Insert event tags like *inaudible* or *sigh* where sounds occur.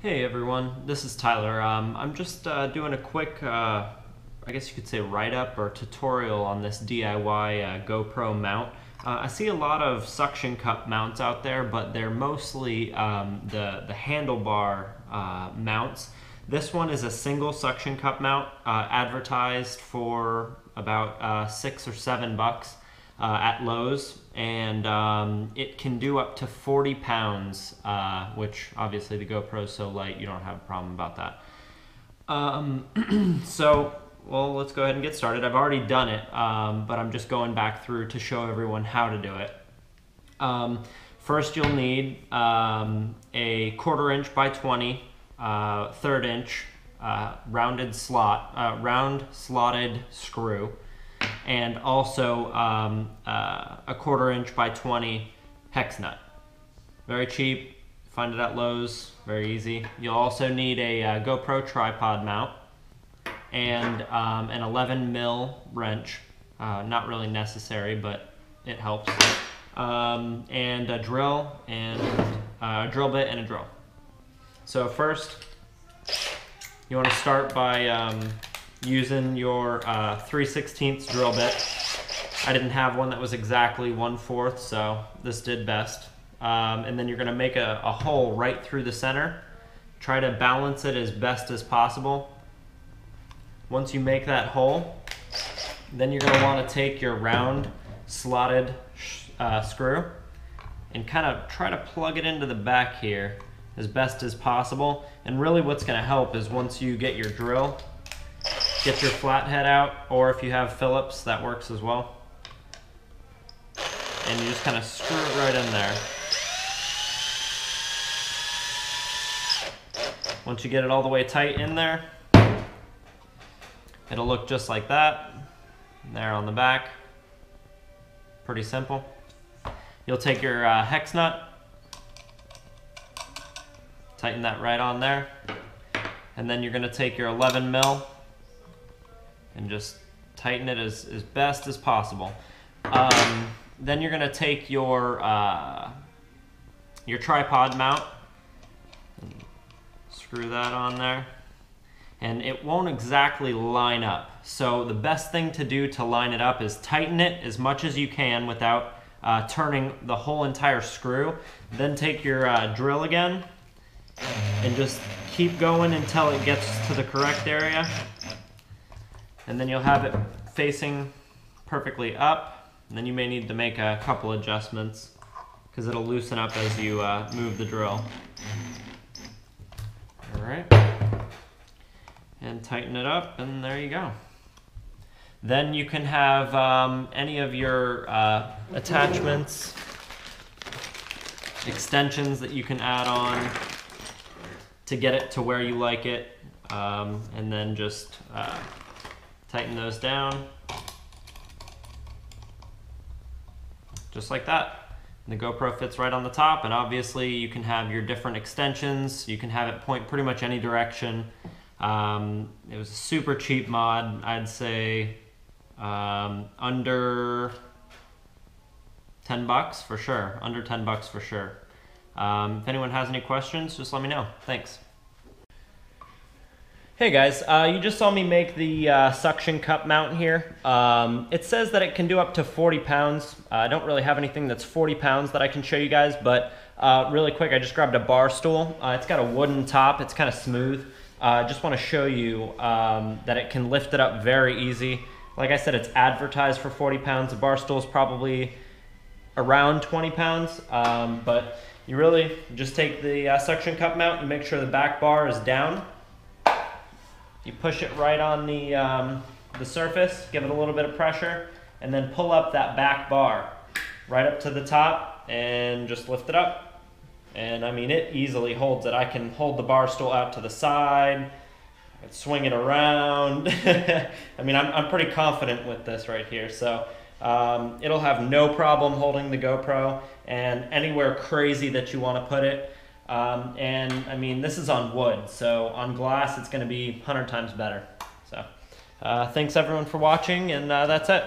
Hey everyone, this is Tyler. Um, I'm just uh, doing a quick, uh, I guess you could say write up or tutorial on this DIY uh, GoPro mount. Uh, I see a lot of suction cup mounts out there, but they're mostly um, the, the handlebar uh, mounts. This one is a single suction cup mount uh, advertised for about six or seven bucks uh, at Lowe's, and um, it can do up to 40 pounds, uh, which obviously the GoPro is so light, you don't have a problem about that. Um, *clears throat* so, well, let's go ahead and get started. I've already done it, um, but I'm just going back through to show everyone how to do it. Um, first, you'll need um, a quarter inch by 20, uh, third inch uh, rounded slot, uh, round slotted screw and also um, uh, a quarter inch by 20 hex nut. Very cheap, find it at Lowe's, very easy. You'll also need a uh, GoPro tripod mount and um, an 11 mil wrench. Uh, not really necessary, but it helps. Um, and a drill and uh, a drill bit and a drill. So first, you want to start by um, using your uh, 3 16 drill bit. I didn't have one that was exactly 1 4th, so this did best. Um, and then you're going to make a, a hole right through the center. Try to balance it as best as possible. Once you make that hole, then you're going to want to take your round slotted uh, screw and kind of try to plug it into the back here as best as possible. And really what's going to help is once you get your drill Get your flathead out, or if you have Phillips, that works as well. And you just kind of screw it right in there. Once you get it all the way tight in there, it'll look just like that. There on the back. Pretty simple. You'll take your uh, hex nut, tighten that right on there, and then you're going to take your 11 mil and just tighten it as, as best as possible. Um, then you're going to take your, uh, your tripod mount, screw that on there, and it won't exactly line up. So the best thing to do to line it up is tighten it as much as you can without uh, turning the whole entire screw. Then take your uh, drill again and just keep going until it gets to the correct area and then you'll have it facing perfectly up. And then you may need to make a couple adjustments because it'll loosen up as you uh, move the drill. All right. And tighten it up, and there you go. Then you can have um, any of your uh, attachments, extensions that you can add on to get it to where you like it, um, and then just uh, Tighten those down. Just like that. And the GoPro fits right on the top and obviously you can have your different extensions. You can have it point pretty much any direction. Um, it was a super cheap mod. I'd say um, under 10 bucks for sure. Under 10 bucks for sure. Um, if anyone has any questions, just let me know. Thanks. Hey guys, uh, you just saw me make the uh, suction cup mount here. Um, it says that it can do up to 40 pounds. Uh, I don't really have anything that's 40 pounds that I can show you guys, but uh, really quick, I just grabbed a bar stool. Uh, it's got a wooden top, it's kind of smooth. Uh, I just want to show you um, that it can lift it up very easy. Like I said, it's advertised for 40 pounds. The bar stool is probably around 20 pounds, um, but you really just take the suction cup mount and make sure the back bar is down you push it right on the, um, the surface, give it a little bit of pressure, and then pull up that back bar right up to the top and just lift it up. And I mean, it easily holds it. I can hold the bar stool out to the side, swing it around. *laughs* I mean, I'm, I'm pretty confident with this right here. So um, it'll have no problem holding the GoPro and anywhere crazy that you want to put it. Um, and I mean, this is on wood, so on glass it's going to be 100 times better. So uh, thanks everyone for watching, and uh, that's it.